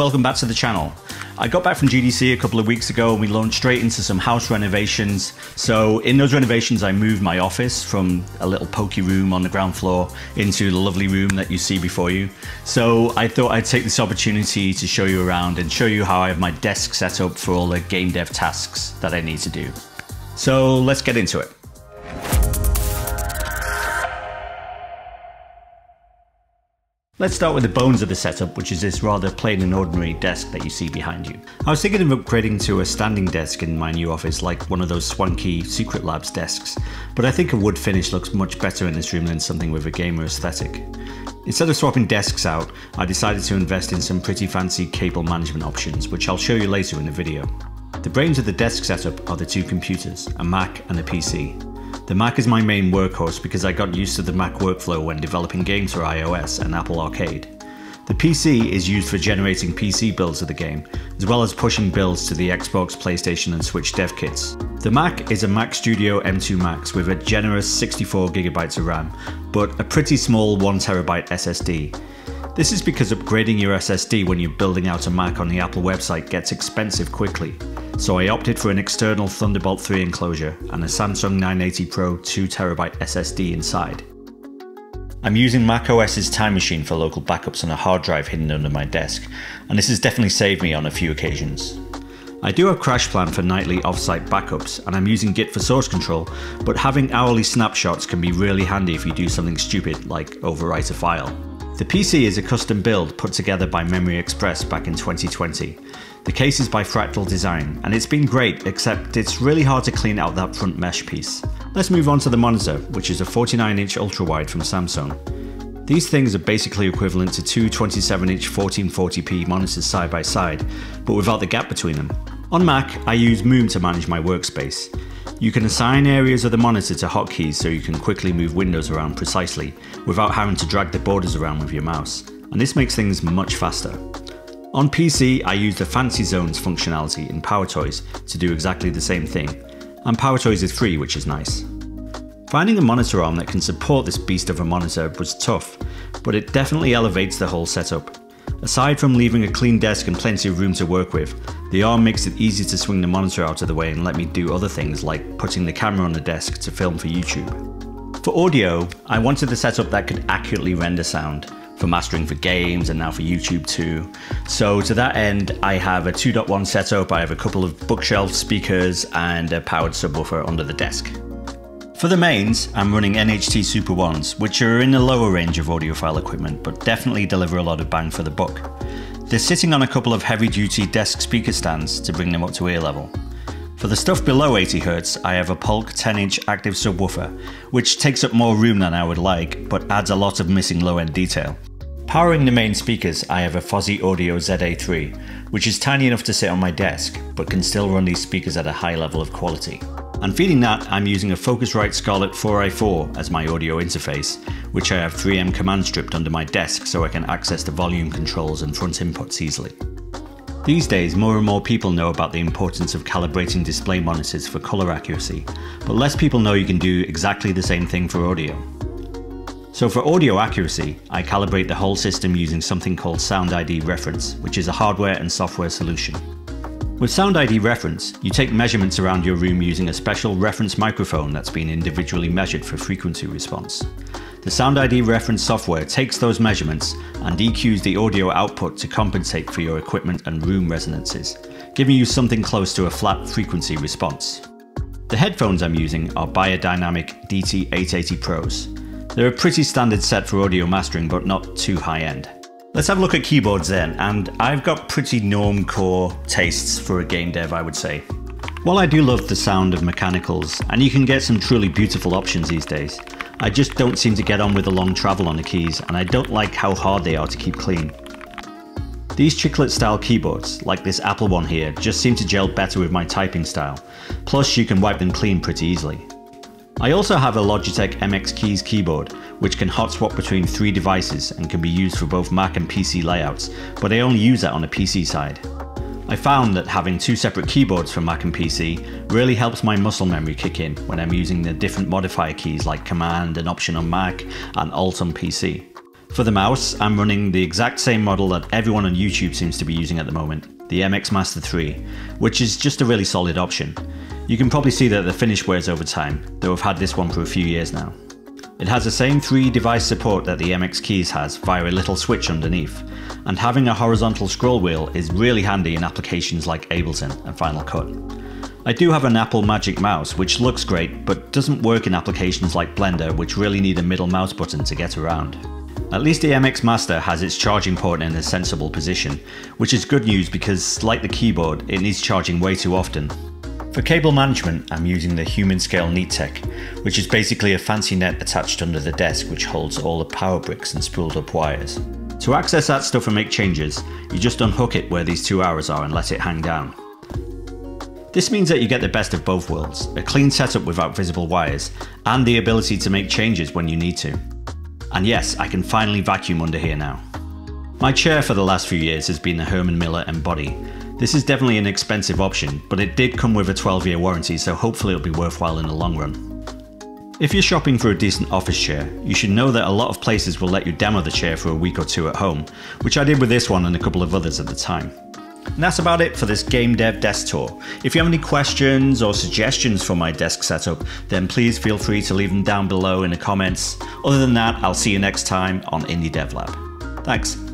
welcome back to the channel. I got back from GDC a couple of weeks ago and we launched straight into some house renovations. So in those renovations I moved my office from a little pokey room on the ground floor into the lovely room that you see before you. So I thought I'd take this opportunity to show you around and show you how I have my desk set up for all the game dev tasks that I need to do. So let's get into it. Let's start with the bones of the setup, which is this rather plain and ordinary desk that you see behind you. I was thinking of upgrading to a standing desk in my new office, like one of those swanky Secret Labs desks, but I think a wood finish looks much better in this room than something with a gamer aesthetic. Instead of swapping desks out, I decided to invest in some pretty fancy cable management options, which I'll show you later in the video. The brains of the desk setup are the two computers, a Mac and a PC. The Mac is my main workhorse because I got used to the Mac workflow when developing games for iOS and Apple Arcade. The PC is used for generating PC builds of the game, as well as pushing builds to the Xbox, PlayStation and Switch dev kits. The Mac is a Mac Studio M2 Max with a generous 64GB of RAM, but a pretty small 1TB SSD. This is because upgrading your SSD when you're building out a Mac on the Apple website gets expensive quickly so I opted for an external Thunderbolt 3 enclosure and a Samsung 980 Pro 2TB SSD inside. I'm using macOS's Time Machine for local backups on a hard drive hidden under my desk, and this has definitely saved me on a few occasions. I do have CrashPlan for nightly offsite backups, and I'm using Git for source control, but having hourly snapshots can be really handy if you do something stupid like overwrite a file. The PC is a custom build put together by Memory Express back in 2020, the case is by Fractal Design, and it's been great, except it's really hard to clean out that front mesh piece. Let's move on to the monitor, which is a 49-inch ultra-wide from Samsung. These things are basically equivalent to two 27-inch 1440p monitors side by side, but without the gap between them. On Mac, I use Moom to manage my workspace. You can assign areas of the monitor to hotkeys so you can quickly move windows around precisely, without having to drag the borders around with your mouse, and this makes things much faster. On PC, I use the Fancy Zones functionality in PowerToys to do exactly the same thing, and PowerToys is free, which is nice. Finding a monitor arm that can support this beast of a monitor was tough, but it definitely elevates the whole setup. Aside from leaving a clean desk and plenty of room to work with, the arm makes it easy to swing the monitor out of the way and let me do other things like putting the camera on the desk to film for YouTube. For audio, I wanted a setup that could accurately render sound, for mastering for games and now for YouTube too. So to that end, I have a 2.1 setup, I have a couple of bookshelf speakers and a powered subwoofer under the desk. For the mains, I'm running NHT Super Ones, which are in the lower range of audiophile equipment, but definitely deliver a lot of bang for the buck. They're sitting on a couple of heavy duty desk speaker stands to bring them up to ear level. For the stuff below 80Hz, I have a Polk 10-inch active subwoofer, which takes up more room than I would like, but adds a lot of missing low-end detail. Powering the main speakers, I have a Fosi Audio ZA3, which is tiny enough to sit on my desk, but can still run these speakers at a high level of quality. And feeding that, I'm using a Focusrite Scarlett 4i4 as my audio interface, which I have 3M command stripped under my desk so I can access the volume controls and front inputs easily. These days, more and more people know about the importance of calibrating display monitors for colour accuracy, but less people know you can do exactly the same thing for audio. So for audio accuracy, I calibrate the whole system using something called Sound ID Reference, which is a hardware and software solution. With Sound ID Reference, you take measurements around your room using a special reference microphone that's been individually measured for frequency response. The Sound ID reference software takes those measurements and EQs the audio output to compensate for your equipment and room resonances, giving you something close to a flat frequency response. The headphones I'm using are Beyerdynamic DT880 Pros. They're a pretty standard set for audio mastering, but not too high end. Let's have a look at keyboards then, and I've got pretty norm-core tastes for a game dev, I would say. While I do love the sound of mechanicals, and you can get some truly beautiful options these days, I just don't seem to get on with the long travel on the keys and I don't like how hard they are to keep clean. These chiclet style keyboards, like this Apple one here, just seem to gel better with my typing style, plus you can wipe them clean pretty easily. I also have a Logitech MX Keys keyboard, which can hot swap between three devices and can be used for both Mac and PC layouts, but I only use that on the PC side. I found that having two separate keyboards for Mac and PC really helps my muscle memory kick in when I'm using the different modifier keys like Command and Option on Mac and Alt on PC. For the mouse, I'm running the exact same model that everyone on YouTube seems to be using at the moment, the MX Master 3, which is just a really solid option. You can probably see that the finish wears over time, though I've had this one for a few years now. It has the same 3 device support that the MX Keys has via a little switch underneath, and having a horizontal scroll wheel is really handy in applications like Ableton and Final Cut. I do have an Apple Magic Mouse which looks great but doesn't work in applications like Blender which really need a middle mouse button to get around. At least the MX Master has its charging port in a sensible position, which is good news because, like the keyboard, it needs charging way too often. For cable management, I'm using the Human Scale NeatTech, which is basically a fancy net attached under the desk which holds all the power bricks and spooled up wires. To access that stuff and make changes, you just unhook it where these two arrows are and let it hang down. This means that you get the best of both worlds, a clean setup without visible wires, and the ability to make changes when you need to. And yes, I can finally vacuum under here now. My chair for the last few years has been the Herman Miller Embody. This is definitely an expensive option, but it did come with a 12 year warranty so hopefully it'll be worthwhile in the long run. If you're shopping for a decent office chair, you should know that a lot of places will let you demo the chair for a week or two at home, which I did with this one and a couple of others at the time. And that's about it for this Game Dev Desk Tour. If you have any questions or suggestions for my desk setup, then please feel free to leave them down below in the comments. Other than that, I'll see you next time on Indie Dev Lab. Thanks.